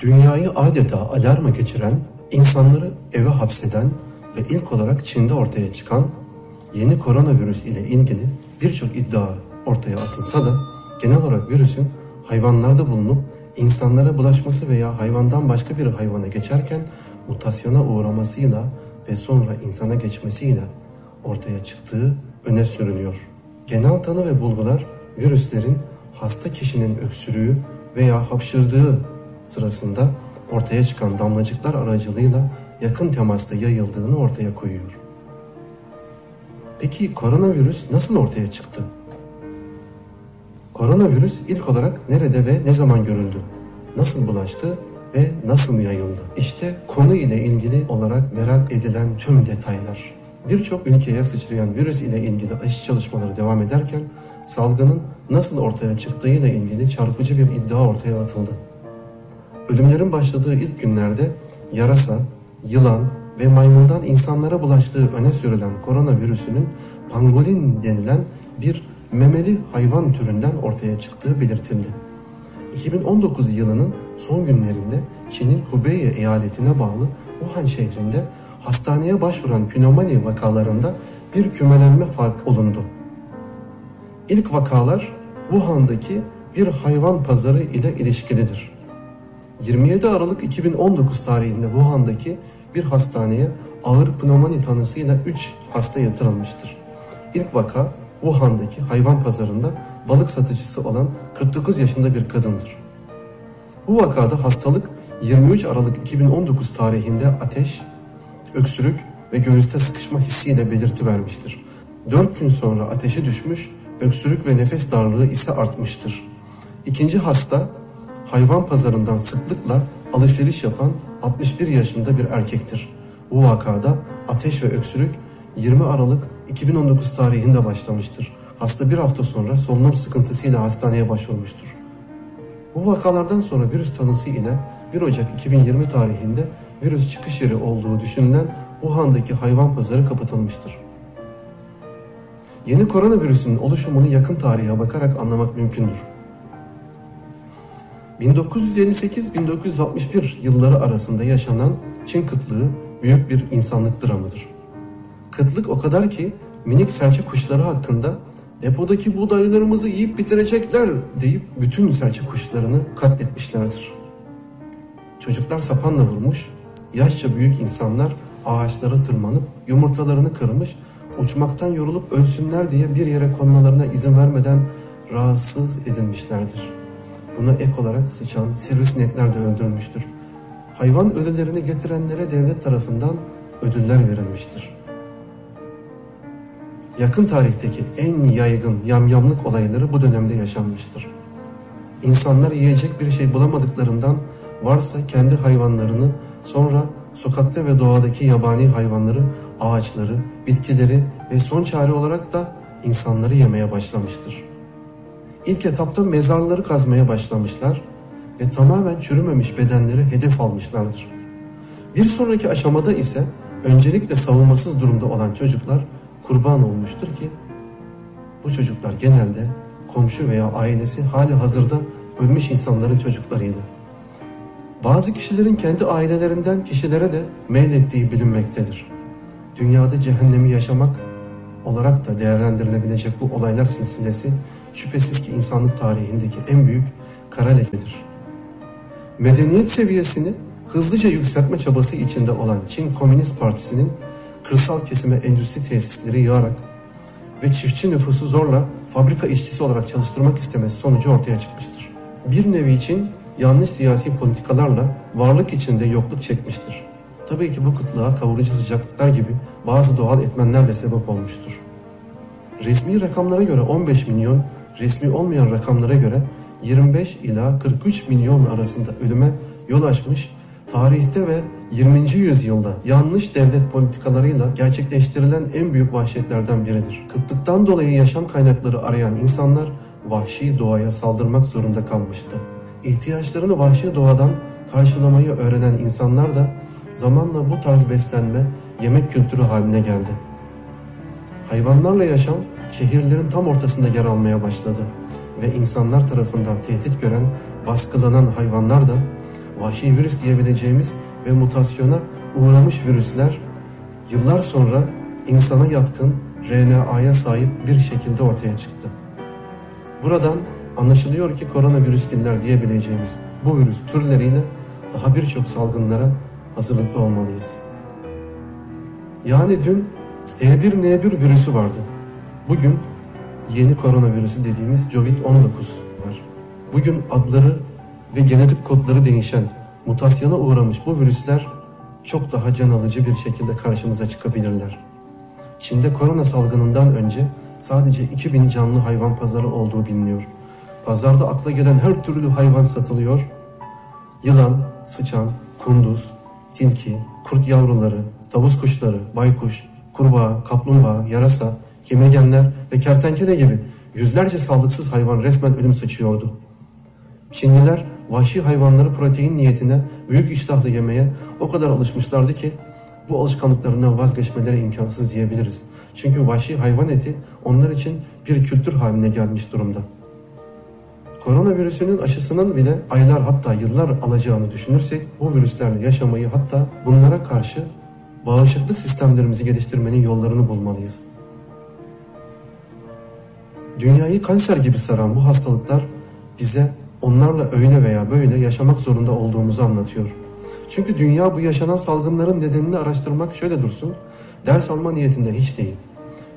Dünyayı adeta alarma geçiren, insanları eve hapseden ve ilk olarak Çin'de ortaya çıkan yeni koronavirüs ile ilgili birçok iddia ortaya atılsa da genel olarak virüsün hayvanlarda bulunup insanlara bulaşması veya hayvandan başka bir hayvana geçerken mutasyona uğramasıyla ve sonra insana geçmesiyle ortaya çıktığı öne sürülüyor. Genel tanı ve bulgular virüslerin hasta kişinin öksürüğü veya hapşırdığı sırasında ortaya çıkan damlacıklar aracılığıyla yakın temasta yayıldığını ortaya koyuyor. Peki koronavirüs nasıl ortaya çıktı? Koronavirüs ilk olarak nerede ve ne zaman görüldü? Nasıl bulaştı ve nasıl yayıldı? İşte konu ile ilgili olarak merak edilen tüm detaylar. Birçok ülkeye sıçrayan virüs ile ilgili aşı çalışmaları devam ederken salgının nasıl ortaya çıktığı ile ilgili çarpıcı bir iddia ortaya atıldı. Ölümlerin başladığı ilk günlerde yarasa, yılan ve maymundan insanlara bulaştığı öne sürülen koronavirüsünün pangolin denilen bir memeli hayvan türünden ortaya çıktığı belirtildi. 2019 yılının son günlerinde Çin'in Hubei eyaletine bağlı Wuhan şehrinde hastaneye başvuran pnömoni vakalarında bir kümelenme fark olundu. İlk vakalar Wuhan'daki bir hayvan pazarı ile ilişkilidir. 27 Aralık 2019 tarihinde Wuhan'daki bir hastaneye ağır pnömoni tanısıyla 3 hasta yatırılmıştır. İlk vaka Wuhan'daki hayvan pazarında balık satıcısı olan 49 yaşında bir kadındır. Bu vakada hastalık 23 Aralık 2019 tarihinde ateş, öksürük ve göğüste sıkışma hissiyle belirti vermiştir. 4 gün sonra ateşi düşmüş, öksürük ve nefes darlığı ise artmıştır. İkinci hasta hayvan pazarından sıklıkla alışveriş yapan 61 yaşında bir erkektir. Bu vakada ateş ve öksürük 20 Aralık 2019 tarihinde başlamıştır. Hasta bir hafta sonra solunum sıkıntısıyla hastaneye başvurmuştur. Bu vakalardan sonra virüs tanısı ile 1 Ocak 2020 tarihinde virüs çıkış yeri olduğu düşünülen Wuhan'daki hayvan pazarı kapatılmıştır. Yeni koronavirüsünün oluşumunu yakın tarihe bakarak anlamak mümkündür. 1958-1961 yılları arasında yaşanan Çin kıtlığı büyük bir insanlık dramıdır. Kıtlık o kadar ki minik serçe kuşları hakkında depodaki buğdaylarımızı yiyip bitirecekler deyip bütün serçe kuşlarını katletmişlerdir. Çocuklar sapanla vurmuş, yaşça büyük insanlar ağaçlara tırmanıp yumurtalarını kırmış, uçmaktan yorulup ölsünler diye bir yere konmalarına izin vermeden rahatsız edilmişlerdir. Buna ek olarak sıçan sivrisinekler de öldürülmüştür. Hayvan ölülerini getirenlere devlet tarafından ödüller verilmiştir. Yakın tarihteki en yaygın yamyamlık olayları bu dönemde yaşanmıştır. İnsanlar yiyecek bir şey bulamadıklarından varsa kendi hayvanlarını sonra sokakta ve doğadaki yabani hayvanları, ağaçları, bitkileri ve son çare olarak da insanları yemeye başlamıştır. İlk etapta mezarları kazmaya başlamışlar ve tamamen çürümemiş bedenleri hedef almışlardır. Bir sonraki aşamada ise öncelikle savunmasız durumda olan çocuklar kurban olmuştur ki bu çocuklar genelde komşu veya ailesi hali hazırda ölmüş insanların çocuklarıydı. Bazı kişilerin kendi ailelerinden kişilere de meylettiği bilinmektedir. Dünyada cehennemi yaşamak olarak da değerlendirilebilecek bu olaylar silsilesi şüphesiz ki insanlık tarihindeki en büyük kara lekedir. Medeniyet seviyesini hızlıca yükseltme çabası içinde olan Çin Komünist Partisi'nin kırsal kesime endüstri tesisleri yağarak ve çiftçi nüfusu zorla fabrika işçisi olarak çalıştırmak istemesi sonucu ortaya çıkmıştır. Bir nevi için yanlış siyasi politikalarla varlık içinde yokluk çekmiştir. Tabii ki bu kıtlığa kavurucu sıcaklıklar gibi bazı doğal etmenlerle sebep olmuştur. Resmi rakamlara göre 15 milyon, resmi olmayan rakamlara göre 25 ila 43 milyon arasında ölüme yol açmış, tarihte ve 20. yüzyılda yanlış devlet politikalarıyla gerçekleştirilen en büyük vahşetlerden biridir. Kıtlıktan dolayı yaşam kaynakları arayan insanlar vahşi doğaya saldırmak zorunda kalmıştı. İhtiyaçlarını vahşi doğadan karşılamayı öğrenen insanlar da zamanla bu tarz beslenme yemek kültürü haline geldi. Hayvanlarla yaşam şehirlerin tam ortasında yer almaya başladı ve insanlar tarafından tehdit gören, baskılanan hayvanlar da vahşi virüs diyebileceğimiz ve mutasyona uğramış virüsler yıllar sonra insana yatkın RNA'ya sahip bir şekilde ortaya çıktı. Buradan anlaşılıyor ki koronavirüskinler diyebileceğimiz bu virüs türleriyle daha birçok salgınlara hazırlıklı olmalıyız. Yani dün H1N1 virüsü vardı. Bugün yeni koronavirüsü dediğimiz COVID-19 var. Bugün adları ve genetik kodları değişen, mutasyona uğramış bu virüsler çok daha can alıcı bir şekilde karşımıza çıkabilirler. Çin'de korona salgınından önce sadece 2000 canlı hayvan pazarı olduğu biliniyor. Pazarda akla gelen her türlü hayvan satılıyor. Yılan, sıçan, kunduz, tilki, kurt yavruları, tavus kuşları, baykuş, kurbağa, kaplumbağa, yarasa, kemirgenler ve kertenkele gibi yüzlerce sağlıksız hayvan resmen ölüm saçıyordu. Çinliler vahşi hayvanları protein niyetine büyük iştahlı yemeye o kadar alışmışlardı ki bu alışkanlıklarından vazgeçmeleri imkansız diyebiliriz. Çünkü vahşi hayvan eti onlar için bir kültür haline gelmiş durumda. Koronavirüsünün aşısının bile aylar hatta yıllar alacağını düşünürsek bu virüslerle yaşamayı hatta bunlara karşı bağışıklık sistemlerimizi geliştirmenin yollarını bulmalıyız. Dünyayı kanser gibi saran bu hastalıklar bize onlarla öyle veya böyle yaşamak zorunda olduğumuzu anlatıyor. Çünkü dünya bu yaşanan salgınların nedenini araştırmak şöyle dursun, ders alma niyetinde hiç değil.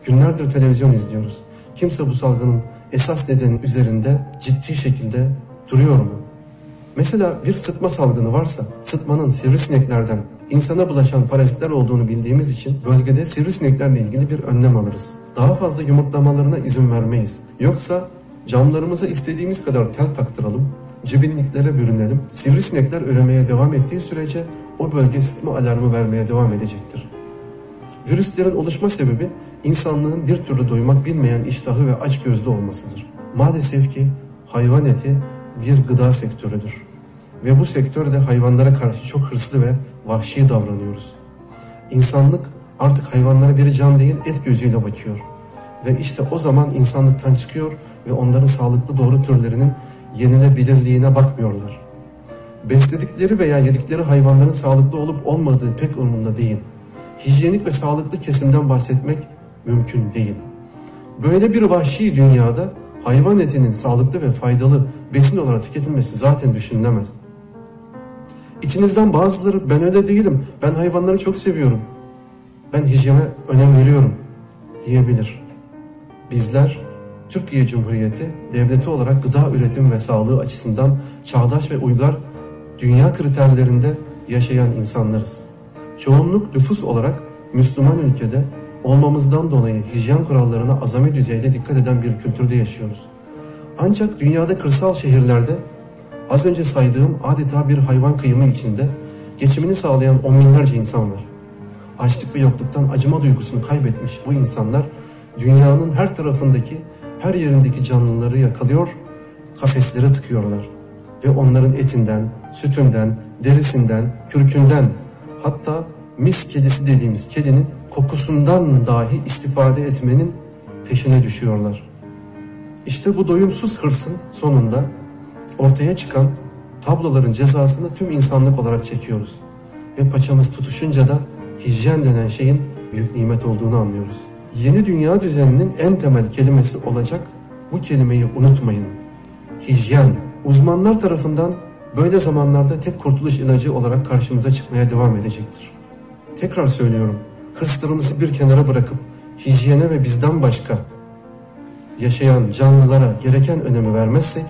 Günlerdir televizyon izliyoruz. Kimse bu salgının esas nedeni üzerinde ciddi şekilde duruyor mu? Mesela bir sıtma salgını varsa sıtmanın sivrisineklerden insana bulaşan parazitler olduğunu bildiğimiz için bölgede sivrisineklerle ilgili bir önlem alırız. Daha fazla yumurtlamalarına izin vermeyiz. Yoksa camlarımıza istediğimiz kadar tel taktıralım, cibinliklere bürünelim. Sivrisinekler üremeye devam ettiği sürece o bölge sıtma alarmı vermeye devam edecektir. Virüslerin oluşma sebebi insanlığın bir türlü doymak bilmeyen iştahı ve açgözlü olmasıdır. Maalesef ki hayvan eti bir gıda sektörüdür. Ve bu sektörde hayvanlara karşı çok hırslı ve vahşi davranıyoruz. İnsanlık artık hayvanlara bir can değil et gözüyle bakıyor. Ve işte o zaman insanlıktan çıkıyor ve onların sağlıklı doğru türlerinin yenilebilirliğine bakmıyorlar. Besledikleri veya yedikleri hayvanların sağlıklı olup olmadığı pek umurunda değil. Hijyenik ve sağlıklı kesimden bahsetmek mümkün değil. Böyle bir vahşi dünyada hayvan etinin sağlıklı ve faydalı besin olarak tüketilmesi zaten düşünülemez. İçinizden bazıları ben öyle değilim, ben hayvanları çok seviyorum, ben hijyene önem veriyorum diyebilir. Bizler Türkiye Cumhuriyeti devleti olarak gıda üretim ve sağlığı açısından çağdaş ve uygar dünya kriterlerinde yaşayan insanlarız. Çoğunluk nüfus olarak Müslüman ülkede olmamızdan dolayı hijyen kurallarına azami düzeyde dikkat eden bir kültürde yaşıyoruz. Ancak dünyada kırsal şehirlerde az önce saydığım adeta bir hayvan kıyımı içinde geçimini sağlayan on binlerce insan var. Açlık ve yokluktan acıma duygusunu kaybetmiş bu insanlar dünyanın her tarafındaki, her yerindeki canlıları yakalıyor, kafeslere tıkıyorlar. Ve onların etinden, sütünden, derisinden, kürkünden hatta mis kedisi dediğimiz kedinin kokusundan dahi istifade etmenin peşine düşüyorlar. İşte bu doyumsuz hırsın sonunda ortaya çıkan tabloların cezasını tüm insanlık olarak çekiyoruz. Ve paçamız tutuşunca da hijyen denen şeyin büyük nimet olduğunu anlıyoruz. Yeni dünya düzeninin en temel kelimesi olacak bu kelimeyi unutmayın. Hijyen. Uzmanlar tarafından böyle zamanlarda tek kurtuluş ilacı olarak karşımıza çıkmaya devam edecektir. Tekrar söylüyorum hırslarımızı bir kenara bırakıp hijyene ve bizden başka yaşayan canlılara gereken önemi vermezsek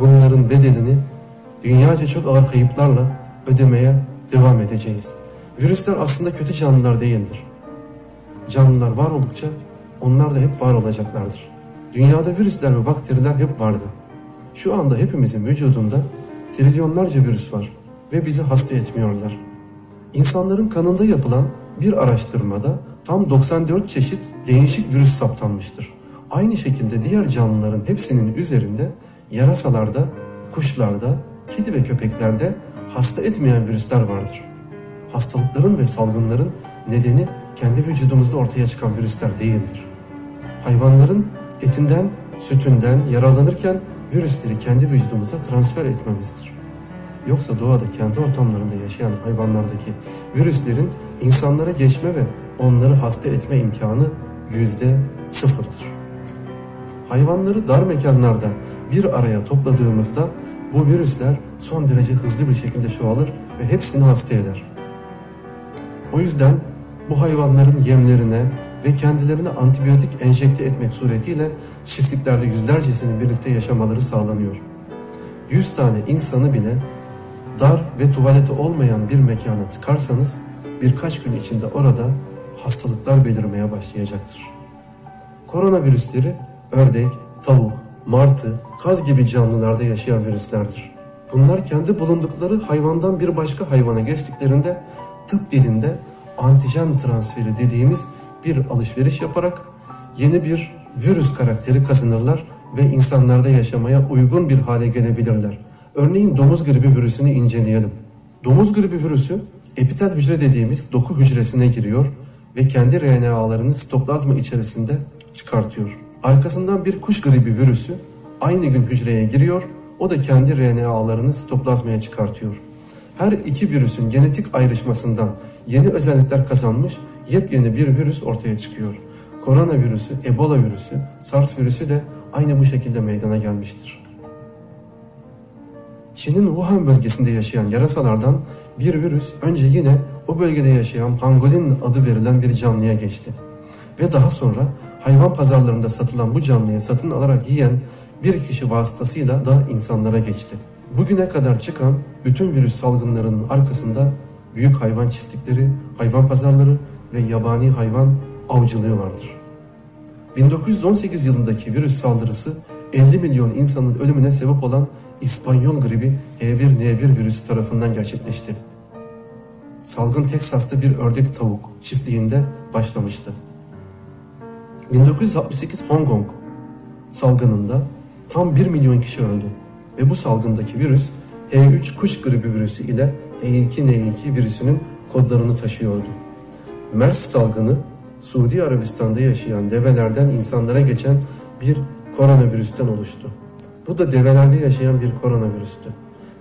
bunların bedelini dünyaca çok ağır kayıplarla ödemeye devam edeceğiz. Virüsler aslında kötü canlılar değildir. Canlılar var oldukça onlar da hep var olacaklardır. Dünyada virüsler ve bakteriler hep vardı. Şu anda hepimizin vücudunda trilyonlarca virüs var ve bizi hasta etmiyorlar. İnsanların kanında yapılan bir araştırmada tam 94 çeşit değişik virüs saptanmıştır. Aynı şekilde diğer canlıların hepsinin üzerinde yarasalarda, kuşlarda, kedi ve köpeklerde hasta etmeyen virüsler vardır. Hastalıkların ve salgınların nedeni kendi vücudumuzda ortaya çıkan virüsler değildir. Hayvanların etinden, sütünden yararlanırken virüsleri kendi vücudumuza transfer etmemizdir. Yoksa doğada kendi ortamlarında yaşayan hayvanlardaki virüslerin insanlara geçme ve onları hasta etme imkanı yüzde sıfırdır. Hayvanları dar mekanlarda bir araya topladığımızda bu virüsler son derece hızlı bir şekilde çoğalır ve hepsini hasta eder. O yüzden bu hayvanların yemlerine ve kendilerine antibiyotik enjekte etmek suretiyle çiftliklerde yüzlercesinin birlikte yaşamaları sağlanıyor. 100 tane insanı bile dar ve tuvaleti olmayan bir mekana tıkarsanız birkaç gün içinde orada hastalıklar belirmeye başlayacaktır. Koronavirüsleri ördek, tavuk, martı, kaz gibi canlılarda yaşayan virüslerdir. Bunlar kendi bulundukları hayvandan bir başka hayvana geçtiklerinde tıp dilinde antijen transferi dediğimiz bir alışveriş yaparak yeni bir virüs karakteri kazanırlar ve insanlarda yaşamaya uygun bir hale gelebilirler. Örneğin domuz gribi virüsünü inceleyelim. Domuz gribi virüsü epitel hücre dediğimiz doku hücresine giriyor ve kendi RNA'larını sitoplazma içerisinde çıkartıyor. Arkasından bir kuş gribi virüsü aynı gün hücreye giriyor, o da kendi RNA'larını sitoplazmaya çıkartıyor. Her iki virüsün genetik ayrışmasından yeni özellikler kazanmış yepyeni bir virüs ortaya çıkıyor. Koronavirüsü, Ebola virüsü, SARS virüsü de aynı bu şekilde meydana gelmiştir. Çin'in Wuhan bölgesinde yaşayan yarasalardan bir virüs önce yine o bölgede yaşayan pangolin adı verilen bir canlıya geçti. Ve daha sonra hayvan pazarlarında satılan bu canlıyı satın alarak yiyen bir kişi vasıtasıyla da insanlara geçti. Bugüne kadar çıkan bütün virüs salgınlarının arkasında büyük hayvan çiftlikleri, hayvan pazarları ve yabani hayvan avcılığı vardır. 1918 yılındaki virüs saldırısı 50 milyon insanın ölümüne sebep olan İspanyol gribi H1N1 virüsü tarafından gerçekleşti. Salgın Teksas'ta bir ördek tavuk çiftliğinde başlamıştı. 1968 Hong Kong salgınında tam 1 milyon kişi öldü ve bu salgındaki virüs H3 kuş gribi virüsü ile H2N2 virüsünün kodlarını taşıyordu. MERS salgını Suudi Arabistan'da yaşayan develerden insanlara geçen bir koronavirüsten oluştu. Bu da develerde yaşayan bir koronavirüstü.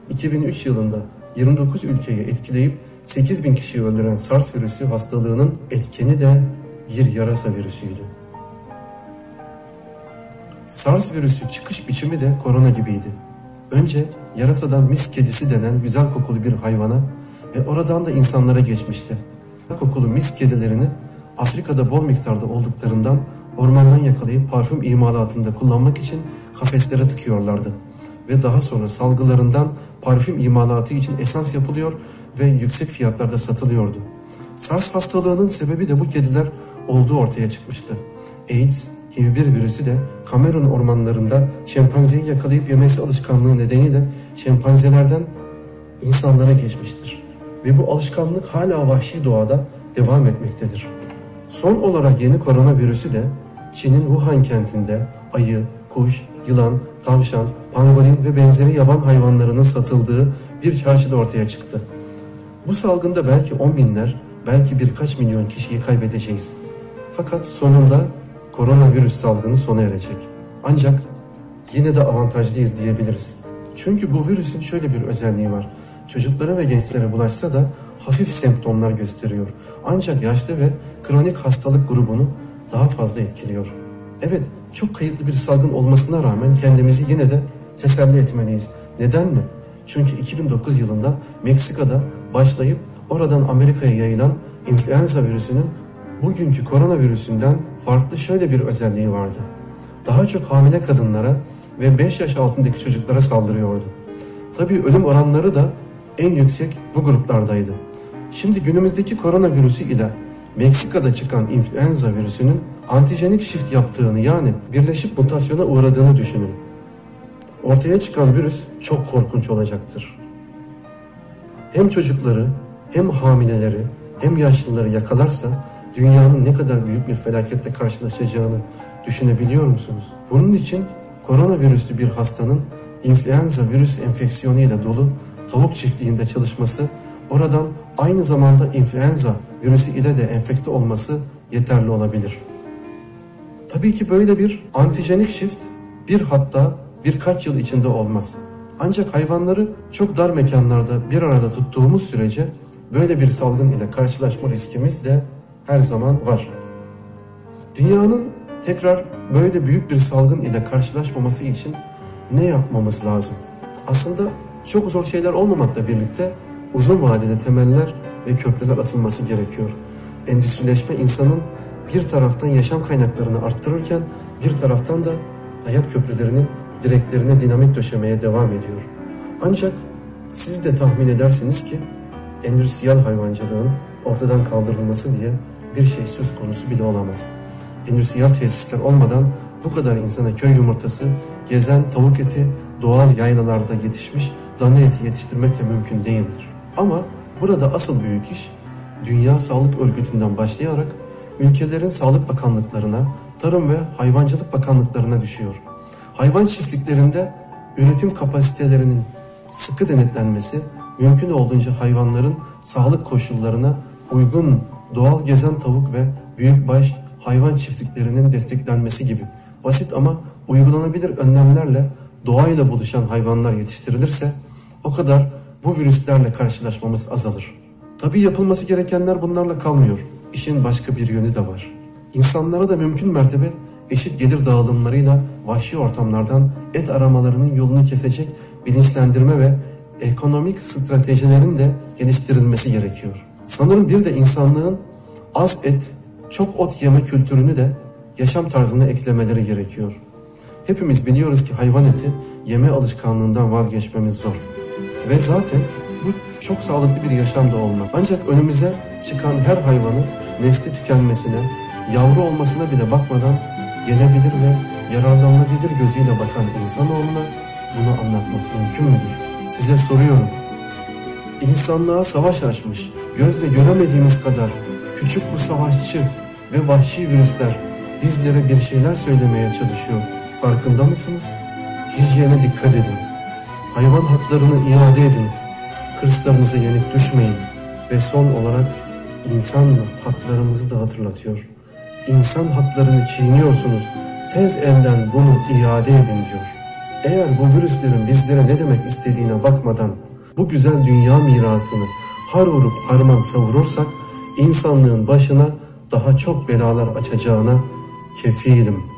2003 yılında 29 ülkeyi etkileyip 8 bin kişiyi öldüren SARS virüsü hastalığının etkeni de bir yarasa virüsüydü. SARS virüsü çıkış biçimi de korona gibiydi. Önce yarasadan mis kedisi denen güzel kokulu bir hayvana ve oradan da insanlara geçmişti. Kokulu mis kedilerini Afrika'da bol miktarda olduklarından ormandan yakalayıp parfüm imalatında kullanmak için kafeslere tıkıyorlardı. Ve daha sonra salgılarından parfüm imalatı için esans yapılıyor ve yüksek fiyatlarda satılıyordu. SARS hastalığının sebebi de bu kediler olduğu ortaya çıkmıştı. AIDS, HIV-1 virüsü de Kamerun ormanlarında şempanzeyi yakalayıp yemesi alışkanlığı nedeniyle şempanzelerden insanlara geçmiştir. Ve bu alışkanlık hala vahşi doğada devam etmektedir. Son olarak yeni koronavirüsü de Çin'in Wuhan kentinde ayı, kuş, yılan, tavşan, pangolin ve benzeri yaban hayvanlarının satıldığı bir çarşıda ortaya çıktı. Bu salgında belki on binler, belki birkaç milyon kişiyi kaybedeceğiz. Fakat sonunda koronavirüs salgını sona erecek. Ancak yine de avantajlıyız diyebiliriz. Çünkü bu virüsün şöyle bir özelliği var. Çocuklara ve gençlere bulaşsa da hafif semptomlar gösteriyor. Ancak yaşlı ve kronik hastalık grubunu daha fazla etkiliyor. Evet, çok kayıplı bir salgın olmasına rağmen kendimizi yine de teselli etmeliyiz. Neden mi? Çünkü 2009 yılında Meksika'da başlayıp oradan Amerika'ya yayılan influenza virüsünün bugünkü koronavirüsünden farklı şöyle bir özelliği vardı. Daha çok hamile kadınlara ve 5 yaş altındaki çocuklara saldırıyordu. Tabii ölüm oranları da en yüksek bu gruplardaydı. Şimdi günümüzdeki koronavirüsü ile Meksika'da çıkan influenza virüsünün antijenik shift yaptığını yani birleşip mutasyona uğradığını düşünün. Ortaya çıkan virüs çok korkunç olacaktır. Hem çocukları, hem hamileleri, hem yaşlıları yakalarsa dünyanın ne kadar büyük bir felaketle karşılaşacağını düşünebiliyor musunuz? Bunun için koronavirüslü bir hastanın influenza virüs enfeksiyonu ile dolu tavuk çiftliğinde çalışması, oradan aynı zamanda influenza virüsü ile de enfekte olması yeterli olabilir. Tabii ki böyle bir antijenik shift bir hatta birkaç yıl içinde olmaz. Ancak hayvanları çok dar mekanlarda bir arada tuttuğumuz sürece böyle bir salgın ile karşılaşma riskimiz de her zaman var. Dünyanın tekrar böyle büyük bir salgın ile karşılaşmaması için ne yapmamız lazım? Aslında çok zor şeyler olmamakla birlikte uzun vadeli temeller ve köprüler atılması gerekiyor. Endüstrileşme insanın bir taraftan yaşam kaynaklarını arttırırken bir taraftan da hayat köprülerinin direklerine dinamik döşemeye devam ediyor. Ancak siz de tahmin edersiniz ki endüstriyel hayvancılığın ortadan kaldırılması diye bir şey söz konusu bile olamaz. Endüstriyel tesisler olmadan bu kadar insana köy yumurtası, gezen tavuk eti, doğal yaylalarda yetişmiş dana eti yetiştirmek de mümkün değildir. Ama burada asıl büyük iş Dünya Sağlık Örgütü'nden başlayarak ülkelerin sağlık bakanlıklarına, tarım ve hayvancılık bakanlıklarına düşüyor. Hayvan çiftliklerinde üretim kapasitelerinin sıkı denetlenmesi, mümkün olduğunca hayvanların sağlık koşullarına uygun doğal gezen tavuk ve büyükbaş hayvan çiftliklerinin desteklenmesi gibi basit ama uygulanabilir önlemlerle doğayla buluşan hayvanlar yetiştirilirse o kadar bu virüslerle karşılaşmamız azalır. Tabii yapılması gerekenler bunlarla kalmıyor. İşin başka bir yönü de var. İnsanlara da mümkün mertebe eşit gelir dağılımlarıyla vahşi ortamlardan et aramalarının yolunu kesecek bilinçlendirme ve ekonomik stratejilerin de geliştirilmesi gerekiyor. Sanırım bir de insanlığın az et, çok ot yeme kültürünü de yaşam tarzına eklemeleri gerekiyor. Hepimiz biliyoruz ki hayvan eti yeme alışkanlığından vazgeçmemiz zor. Ve zaten bu çok sağlıklı bir yaşam da olmaz. Ancak önümüze çıkan her hayvanı nesli tükenmesine, yavru olmasına bile bakmadan yenebilir ve yararlanılabilir gözüyle bakan insanoğluna bunu anlatmak mümkün müdür? Size soruyorum. İnsanlığa savaş açmış, gözle göremediğimiz kadar küçük bu savaşçı ve vahşi virüsler bizlere bir şeyler söylemeye çalışıyor. Farkında mısınız? Hijyene dikkat edin. Hayvan haklarını iade edin. Hırslarınıza yenik düşmeyin. Ve son olarak insan haklarımızı da hatırlatıyor. İnsan haklarını çiğniyorsunuz. Tez elden bunu iade edin diyor. Eğer bu virüslerin bizlere ne demek istediğine bakmadan bu güzel dünya mirasını har vurup harman savurursak insanlığın başına daha çok belalar açacağına kefilim.''